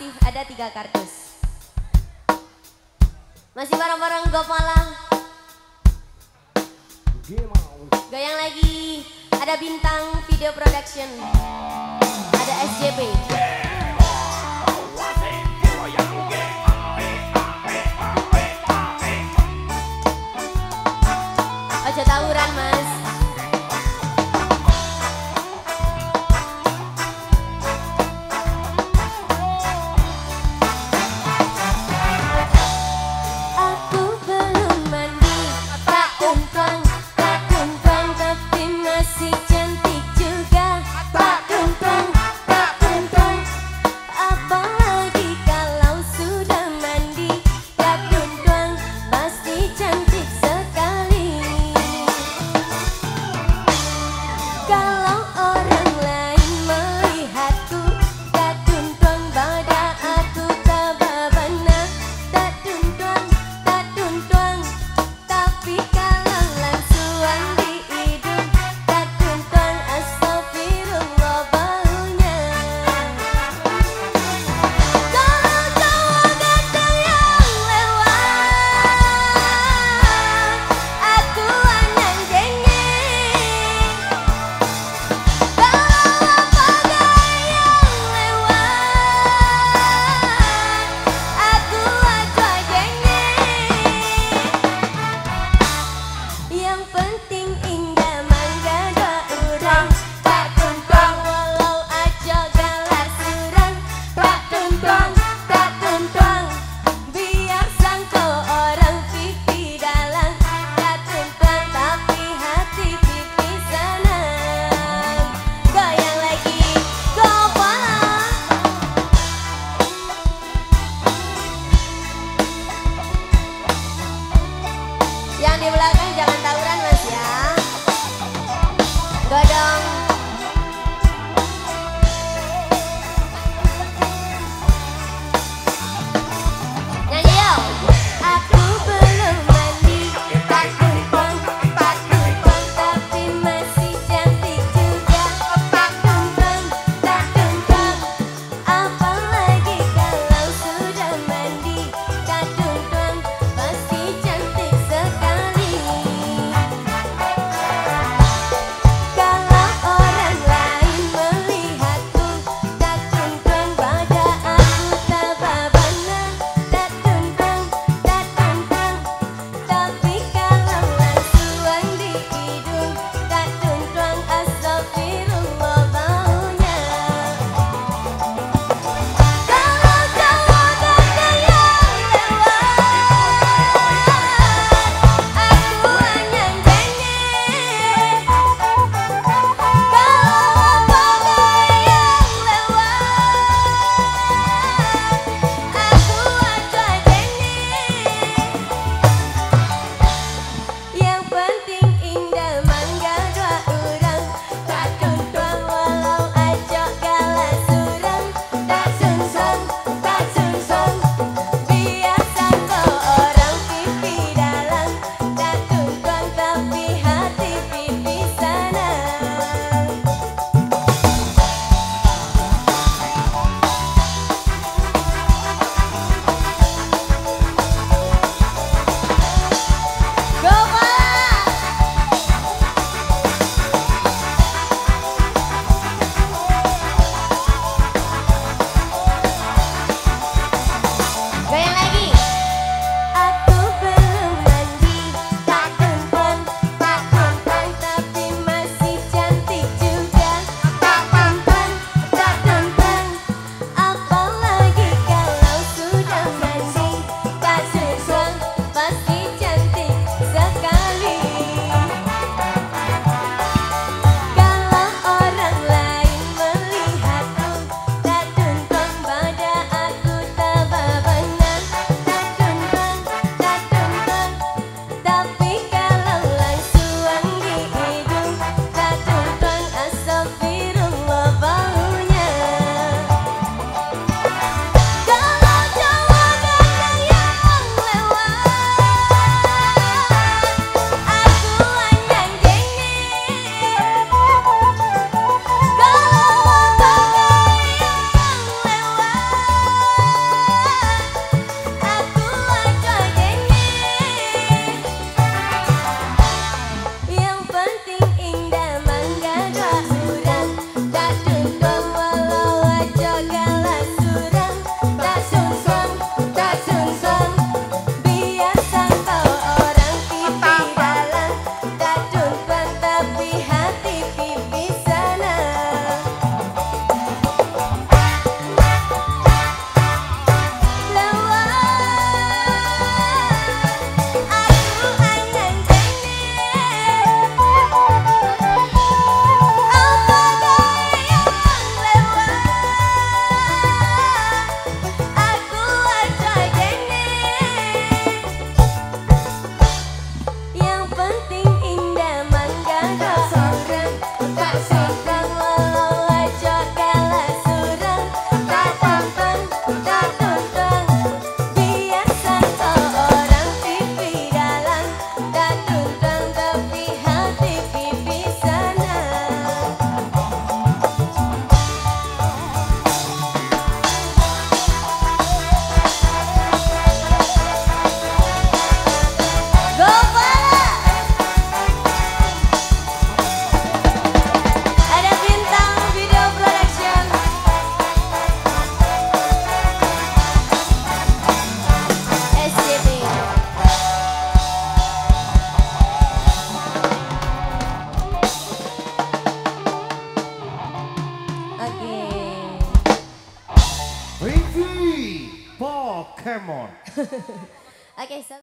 masih ada tiga kardus. Masih bareng-bareng Gopala. Goyang lagi. Ada Bintang Video Production. Ada SJP. on. okay, so.